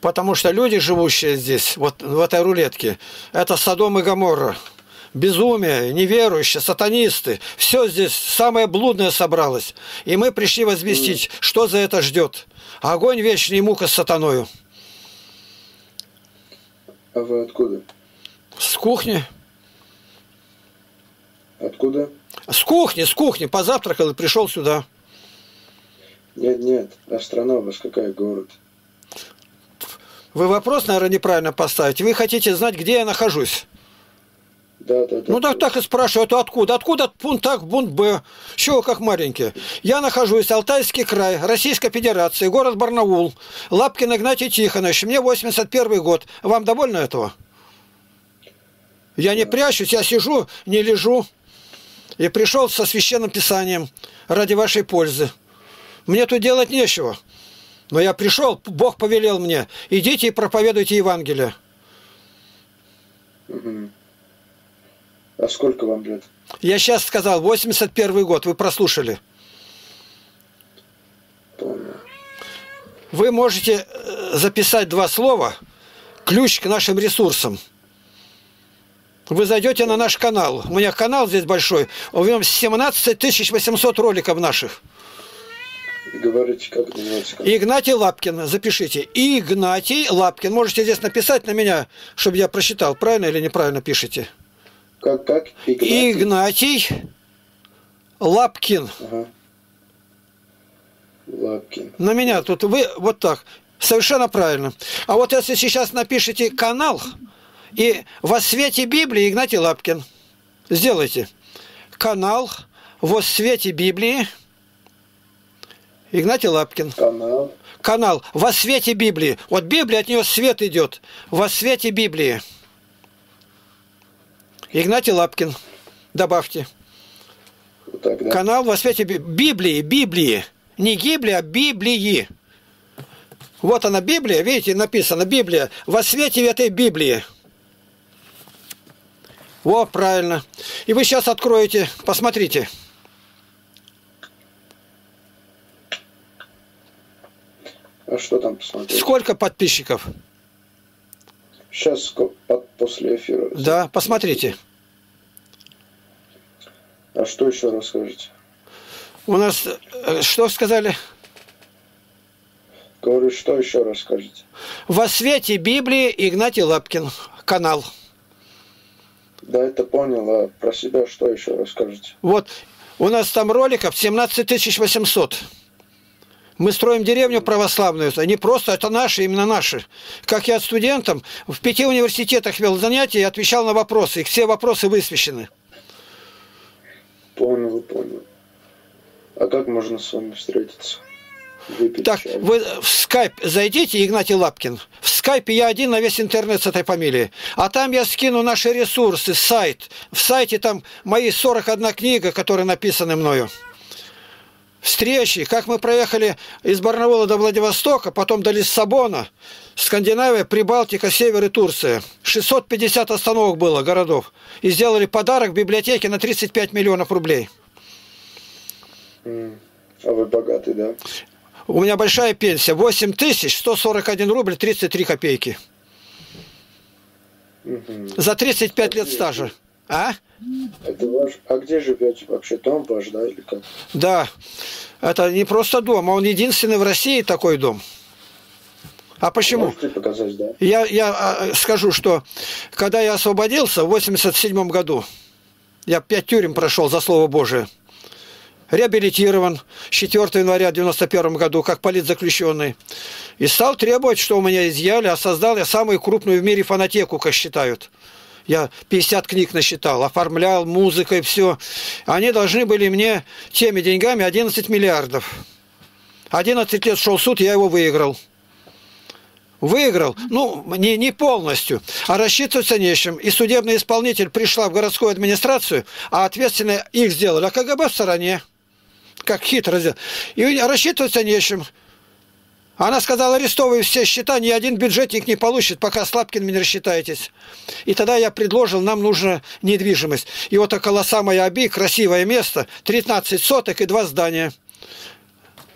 Потому что люди, живущие здесь, вот в этой рулетке, это Содом и Гоморра. Безумие, неверующие, сатанисты. Все здесь самое блудное собралось. И мы пришли возвестить, что за это ждет. Огонь вечный и мука с сатаною. А вы откуда? С кухни. Откуда? С кухни, с кухни. Позавтракал и пришел сюда. Нет, нет. А страна у вас какая город? Вы вопрос, наверное, неправильно поставите. Вы хотите знать, где я нахожусь. Да, да, да. Ну так так и спрашивают, откуда? Откуда пункт А, пункт Б? Чего как маленькие? Я нахожусь, Алтайский край, Российская Федерация, город Барнаул, Лапкин Игнатий Тихонович, мне 81 год. Вам довольно этого? Я не прячусь, я сижу, не лежу. И пришел со священным писанием ради вашей пользы. Мне тут делать нечего. Но я пришел, Бог повелел мне, идите и проповедуйте Евангелие. А сколько вам лет? Я сейчас сказал, 81 год, вы прослушали. Понял. Вы можете э, записать два слова, ключ к нашим ресурсам. Вы зайдете на наш канал. У меня канал здесь большой. У него 17 800 роликов наших. Говорите, как канал? Игнатий Лапкин, запишите. Игнатий Лапкин. Можете здесь написать на меня, чтобы я прочитал, правильно или неправильно пишете. Как, как? Игнатий? Игнатий Лапкин. Ага. Лапкин. На меня тут вы вот так. Совершенно правильно. А вот если сейчас напишите канал и во свете Библии Игнатий Лапкин. Сделайте. Канал во свете Библии Игнатий Лапкин. Канал. Канал во свете Библии. Вот Библия, от нее свет идет. Во свете Библии. Игнатий Лапкин. Добавьте. Вот так, да? Канал во свете Би- Библии, Библии. Не Гиблии, а Библии. Вот она Библия, видите, написано Библия. Во свете этой Библии. Во, правильно. И вы сейчас откроете, посмотрите. А что там посмотреть? Сколько подписчиков? Сейчас после эфира. Да, посмотрите. А что еще расскажете? У нас, э, что сказали? Говорю, что еще расскажете? Во свете Библии Игнатий Лапкин. Канал. Да, это понял, а про себя что еще расскажете? Вот, у нас там роликов 17 800. Мы строим деревню православную. Они просто, это наши, именно наши. Как я студентам в пяти университетах вел занятия и отвечал на вопросы. И все вопросы высвещены. Понял, понял. А как можно с вами встретиться? Выпить Так, чай? вы в скайп зайдите, Игнатий Лапкин. В скайпе я один на весь интернет с этой фамилией. А там я скину наши ресурсы, сайт. В сайте там мои 41 книга, которые написаны мною. Встречи, как мы проехали из Барнаула до Владивостока, потом до Лиссабона, Скандинавия, Прибалтика, Север и Турция. 650 остановок было, городов. И сделали подарок библиотеке на 35 миллионов рублей. А вы богатый, да? У меня большая пенсия. 8 тысяч 141 рубль 33 копейки. Мгм. За 35 лет стажа. А? Это ваш... А где живете вообще? Дом ваш, да, или как? Да. Это не просто дом, а он единственный в России такой дом. А почему? Можете показать, да? Я, я а, скажу, что когда я освободился в 87 году, я пять тюрем прошел за Слово Божие, реабилитирован с 4 января 91 году как политзаключенный, и стал требовать, что у меня изъяли, а создал я самую крупную в мире фонотеку, как считают. Я 50 книг насчитал, оформлял, музыкой, все. Они должны были мне теми деньгами 11 миллиардов. 11 лет шел суд, я его выиграл. Выиграл, ну, не, не полностью, а рассчитываться не с чем. И судебный исполнитель пришла в городскую администрацию, а ответственно их сделали, а КГБ в стороне. Как хитро сделали. И рассчитываться не с чем. Она сказала, арестовывай все счета, ни один бюджетник не получит, пока с Лапкиным не рассчитаетесь. И тогда я предложил, нам нужна недвижимость. И вот около самой Аби, красивое место, 13 соток и два здания.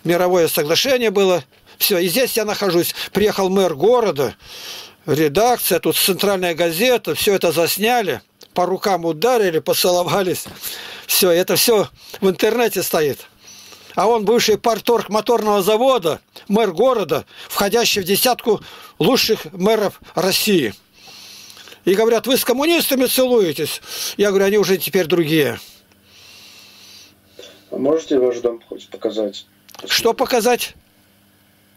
Мировое соглашение было, Все, и здесь я нахожусь. Приехал мэр города, редакция, тут центральная газета, все это засняли, по рукам ударили, поцеловались. Все, это все в интернете стоит. А он бывший парторг моторного завода, мэр города, входящий в десятку лучших мэров России. И говорят, вы с коммунистами целуетесь? Я говорю, они уже теперь другие. А можете ваш дом хоть показать? Что показать?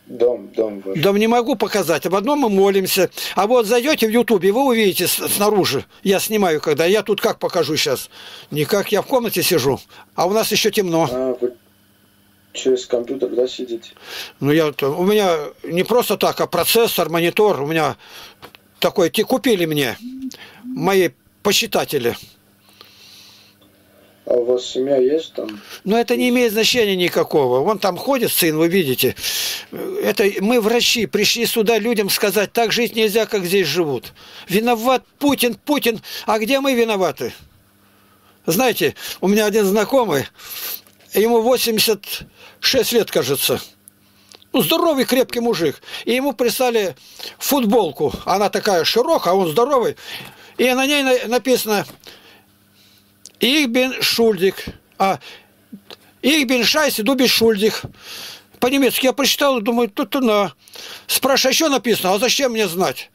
Дом, дом ваш. Дом не могу показать. В одном мы молимся. А вот зайдете в Ютубе, вы увидите снаружи. Я снимаю, когда. Я тут как покажу сейчас? Никак, я в комнате сижу. А у нас еще темно. А, вы через компьютер, да, сидите? Ну, я, у меня не просто так, а процессор, монитор. У меня такой, те купили мне, мои почитатели. А у вас семья есть там? Но это не имеет значения никакого. Вон там ходит сын, вы видите. Это мы врачи пришли сюда людям сказать, так жить нельзя, как здесь живут. Виноват Путин, Путин. А где мы виноваты? Знаете, у меня один знакомый, ему 86 лет, кажется. Ну, здоровый, крепкий мужик. И ему прислали футболку. Она такая широкая, а он здоровый. И на ней написано bin schuldig. А, scheiße, du bist schuldig. По-немецки я прочитал, думаю, тут на. Спрашиваю, а что написано? А зачем мне знать?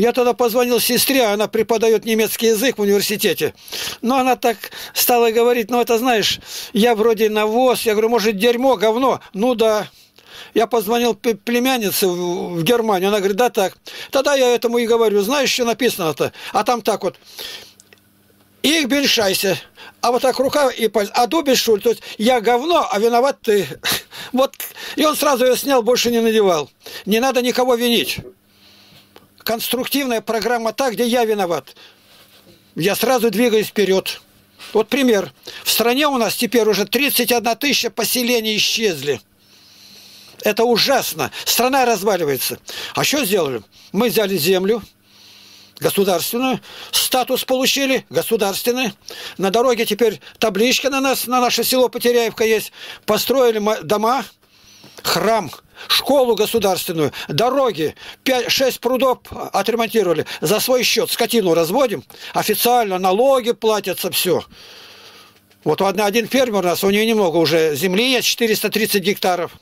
Я тогда позвонил сестре, она преподает немецкий язык в университете. Но она так стала говорить, ну это знаешь, я вроде навоз, я говорю, может дерьмо, говно? Ну да. Я позвонил племяннице в Германию, она говорит, да так. Тогда я этому и говорю, знаешь, что написано-то? А там так вот, их беншайся. А вот так рука и пальцы. А дубишь, ли? То есть я говно, а виноват ты. Вот. И он сразу ее снял, больше не надевал. Не надо никого винить. Конструктивная программа та, где я виноват. Я сразу двигаюсь вперед. Вот пример. В стране у нас теперь уже 31 тысяча поселений исчезли. Это ужасно. Страна разваливается. А что сделали? Мы взяли землю, государственную, статус получили государственный. На дороге теперь табличка на нас, на наше село Потеряевка есть. Построили дома, храм, школу государственную, дороги, 5-6 прудов отремонтировали. За свой счет скотину разводим, официально налоги платятся, все. Вот один фермер у нас, у него немного уже земли есть, 430 гектаров.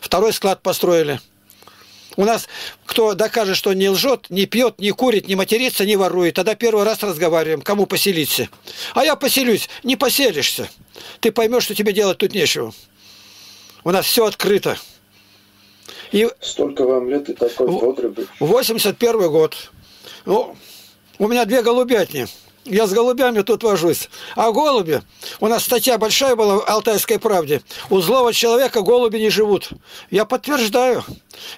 Второй склад построили. У нас кто докажет, что не лжет, не пьет, не курит, не матерится, не ворует, тогда первый раз разговариваем, кому поселиться. А я поселюсь, не поселишься. Ты поймешь, что тебе делать тут нечего. У нас все открыто. И Столько вам лет и такой бодрый 81 год. Ну, у меня две голубятни. Я с голубями тут вожусь. А голуби, у нас статья большая была в «Алтайской правде». У злого человека голуби не живут. Я подтверждаю.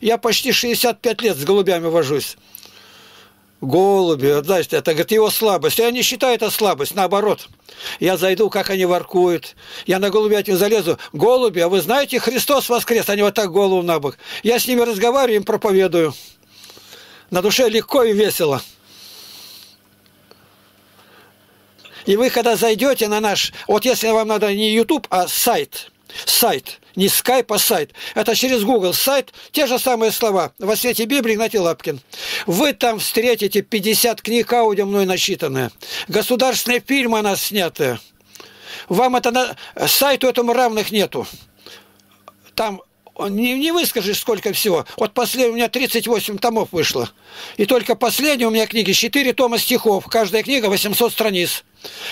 Я почти 65 лет с голубями вожусь. Голуби, знаете, это говорит, его слабость. Я не считаю это слабость, наоборот. Я зайду, как они воркуют. Я на голубятню залезу. Голуби, а вы знаете, Христос воскрес, они вот так голову на бок. Я с ними разговариваю, им проповедую. На душе легко и весело. И вы, когда зайдете на наш, вот если вам надо не YouTube, а сайт, сайт, не скайп, а сайт. Это через Google сайт, те же самые слова. Во свете Библии Игнатий Лапкин. Вы там встретите 50 книг аудио мной начитанные. Государственные фильмы у нас снятые. Вам это на... сайту этому равных нету. Там не, не выскажешь, сколько всего. Вот последний, у меня 38 томов вышло. И только последний у меня книги 4 тома стихов. Каждая книга 800 страниц.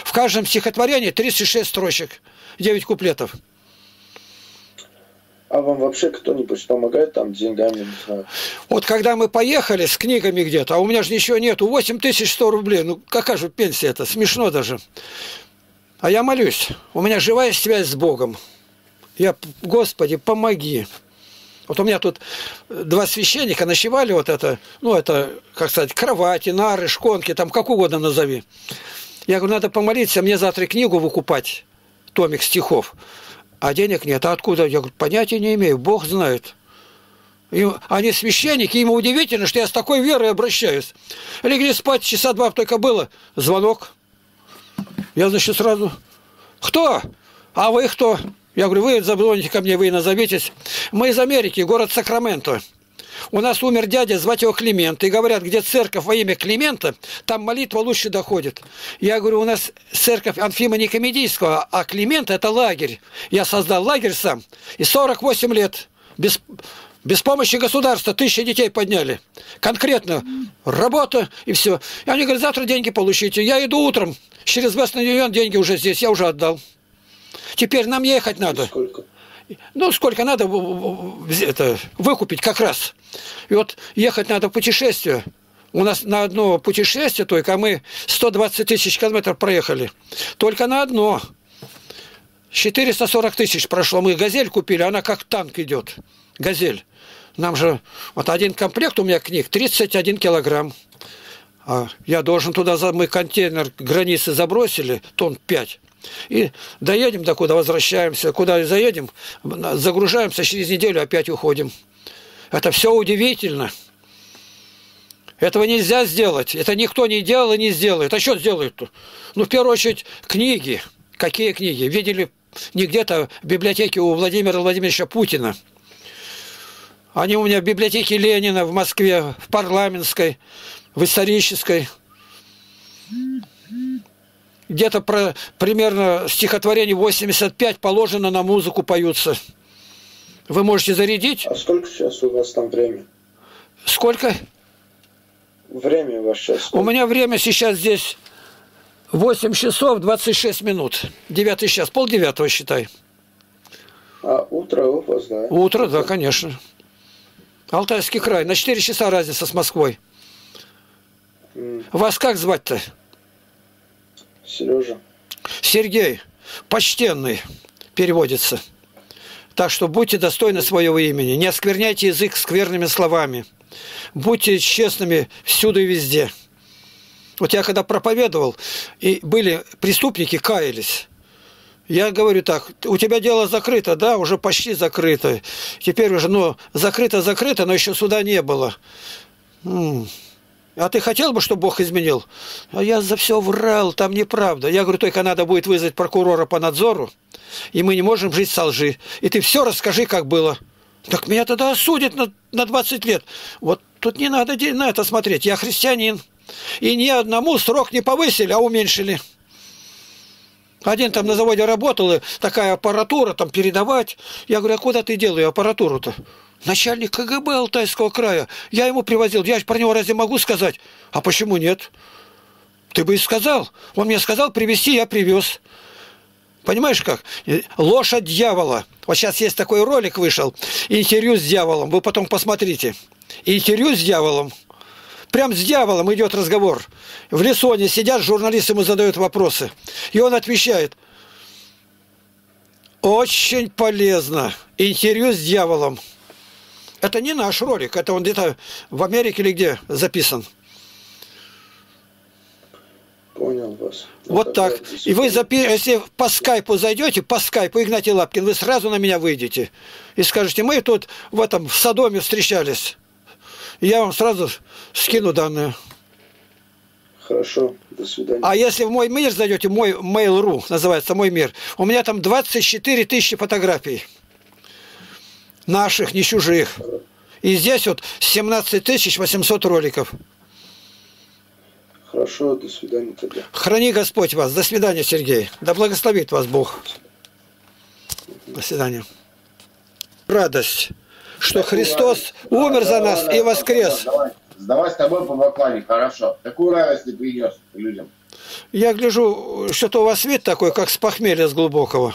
В каждом стихотворении 36 строчек. 9 куплетов. А вам вообще кто-нибудь помогает там деньгами, не знаю? Вот когда мы поехали с книгами где-то, а у меня же ничего нету, 8100 рублей, ну какая же пенсия это, смешно даже. А я молюсь, у меня живая связь с Богом. Я, Господи, помоги. Вот у меня тут два священника ночевали, вот это, ну это, как сказать, кровати, нары, шконки, там как угодно назови. Я говорю, надо помолиться, мне завтра книгу выкупать, томик стихов, а денег нет. А откуда? Я говорю, понятия не имею, Бог знает. И они священники, им удивительно, что я с такой верой обращаюсь. Легли спать, часа два только было, звонок. Я, значит, сразу, кто? А вы кто? Я говорю, вы зазвоните ко мне, вы назоветесь. Мы из Америки, город Сакраменто. У нас умер дядя, звать его Климент. И говорят, где церковь во имя Климента, там молитва лучше доходит. Я говорю, у нас церковь Анфима Никомедийского, а Климент это лагерь. Я создал лагерь сам. И 48 лет без, без помощи государства тысячи детей подняли. Конкретно работа и все. И они говорят, завтра деньги получите. Я иду утром, через Вестный Юнион деньги уже здесь, я уже отдал. Теперь нам ехать надо. Сколько? Ну, сколько надо это, выкупить как раз. И вот ехать надо в путешествие. У нас на одно путешествие только мы 120 тысяч километров проехали. Только на одно. 440 тысяч прошло. Мы «Газель» купили, она как танк идет. «Газель». Нам же... Вот один комплект у меня книг 31 килограмм. А я должен туда... Мы контейнер границы забросили, тонн 5. И доедем до куда, возвращаемся, куда заедем, загружаемся, через неделю опять уходим. Это все удивительно. Этого нельзя сделать. Это никто не делал и не сделает. А что сделают-то? Ну, в первую очередь, книги. Какие книги? Видели не где-то в библиотеке у Владимира Владимировича Путина. Они у меня в библиотеке Ленина в Москве, в парламентской, в исторической где-то про, примерно стихотворение 85 положено на музыку поются. Вы можете зарядить? А сколько сейчас у вас там время? Сколько? Время у вас сейчас сколько? У меня время сейчас здесь 8 часов 26 минут. Девятый час, полдевятого считай. А утро вас, да? Утро, да, конечно. Алтайский край. На 4 часа разница с Москвой. М, Вас как звать-то? Сережа. Сергей, почтенный, переводится. Так что будьте достойны своего имени, не оскверняйте язык скверными словами, будьте честными всюду и везде. Вот я когда проповедовал, и были преступники, каялись. Я говорю так, у тебя дело закрыто, да, уже почти закрыто. Теперь уже, ну, закрыто-закрыто, но еще суда не было. М. А ты хотел бы, чтобы Бог изменил? А я за все врал, там неправда. Я говорю, только надо будет вызвать прокурора по надзору, и мы не можем жить со лжи. И ты все расскажи, как было. Так меня тогда осудят на, на 20 лет. Вот тут не надо на это смотреть. Я христианин. И ни одному срок не повысили, а уменьшили. Один там на заводе работал, и такая аппаратура, там передавать. Я говорю, а куда ты делаешь аппаратуру-то? Начальник КГБ Алтайского края. Я ему привозил. Я про него разве могу сказать? А почему нет? Ты бы и сказал. Он мне сказал привезти, я привез. Понимаешь как? Э, от дьявола. Вот сейчас есть такой ролик вышел. Интервью с дьяволом. Вы потом посмотрите. Интервью с дьяволом. Прям с дьяволом идет разговор. В лесу они сидят, журналисты ему задают вопросы. И он отвечает. Очень полезно. Интервью с дьяволом. Это не наш ролик, это он где-то в Америке или где записан. Понял вас. Вот тогда так. И вы, запи... если по скайпу зайдете, по скайпу, Игнатий Лапкин, вы сразу на меня выйдете и скажете, мы тут в этом, в Содоме встречались. И я вам сразу скину данные. Хорошо, до свидания. А если в мой мир зайдете, мой Mail.ru называется мой мир, у меня там 24 тысячи фотографий. Наших, не чужих. И здесь вот 17 тысяч 800 роликов. Хорошо, до свидания тогда. Храни Господь вас. До свидания, Сергей. Да благословит вас Бог. До свидания. Радость, что Христос умер за нас и воскрес. Давай, давай с тобой по баклане, хорошо. Такую радость ты принес людям. Я гляжу, что-то у вас вид такой, как с похмелья с глубокого.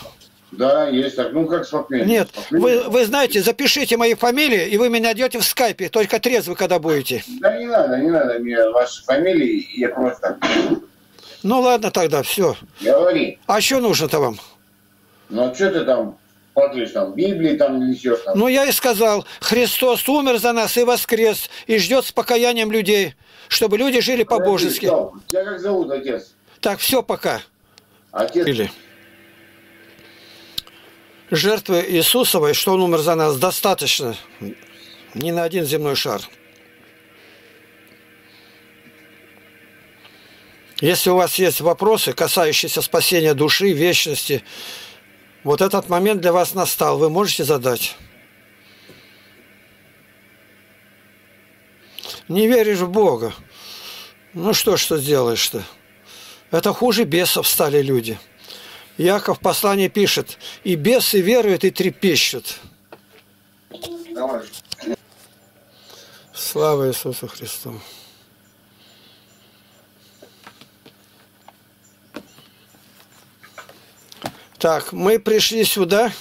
Да, есть так. Ну, как с. Нет, похмельем. вы, вы знаете, запишите мои фамилии, и вы меня найдете в скайпе, только трезвы, когда будете. Да не надо, не надо мне ваши фамилии, я просто... Ну ладно тогда, все. Говори. А что нужно-то вам? Ну, а что ты там смотришь, там, Библии там несешь там? Ну я и сказал, Христос умер за нас и воскрес, и ждет с покаянием людей, чтобы люди жили по-божески. Тебя как зовут, отец? Так, все, пока. Отец? Или жертвы Иисусовой, что Он умер за нас, достаточно. Не на один земной шар. Если у вас есть вопросы, касающиеся спасения души, вечности, Вот этот момент для вас настал. Вы можете задать? Не веришь в Бога. Ну что что сделаешь-то? Это хуже бесов стали люди. Яков в послании пишет, и бесы веруют и трепещут. Давай. Слава Иисусу Христу. Так, мы пришли сюда,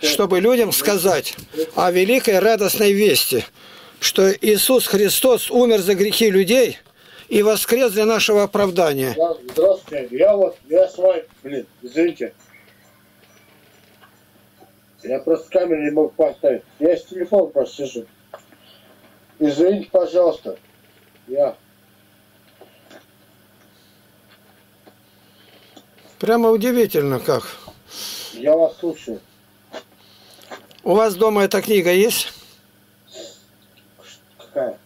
чтобы людям сказать о великой радостной вести, что Иисус Христос умер за грехи людей и воскрес для нашего оправдания. Да, Здравствуйте, я вот, я с вами, блин, извините. Я просто камеру не мог поставить. Я с телефоном просто сижу. Извините, пожалуйста. Я. Прямо удивительно как. Я вас слушаю. У вас дома эта книга есть? Какая?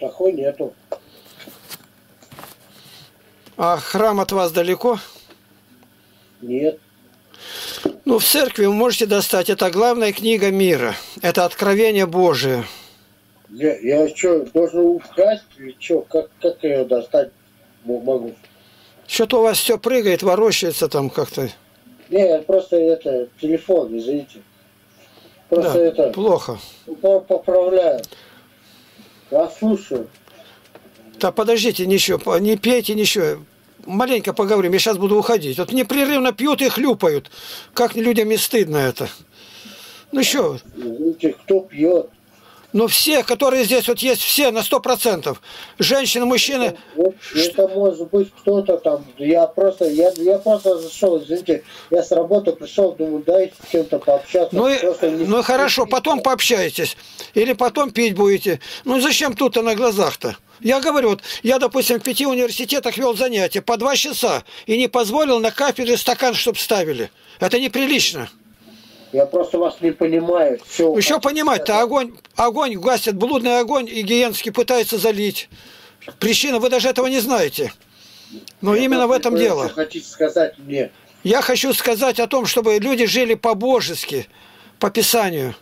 Такой нету. А храм от вас далеко? Нет. Ну, в церкви вы можете достать. Это главная книга мира. Это откровение Божие. Я, я что, должен украсть или что? Как, как я ее достать могу? Что-то у вас все прыгает, ворочается там как-то. Не, просто это, телефон, извините. Просто Да, это, плохо. по- поправляю. Я слушаю. Да подождите, ничего, не пейте, ничего. Маленько поговорим, я сейчас буду уходить. Вот непрерывно пьют и хлюпают. Как людям не стыдно это. Ну что, кто пьет? Ну все, которые здесь вот есть, все на сто процентов. Женщины, мужчины. Вот это может быть кто-то там. Я просто, я, я просто зашел, извините, я с работы пришел, думаю, дай с кем-то пообщаться. Ну, и, Просто не- ну хорошо, потом пообщаетесь. Или потом пить будете. Ну зачем тут-то на глазах-то? Я говорю, вот я, допустим, в пяти университетах вел занятия по два часа и не позволил на кафедре стакан, чтобы ставили. Это неприлично. Я просто вас не понимаю. Все. Еще понимать-то, огонь, огонь гасит, блудный огонь и гиенский пытается залить. Причина, вы даже этого не знаете. Но именно в этом дело. Хотите сказать мне? Я хочу сказать о том, чтобы люди жили по-божески, по Писанию.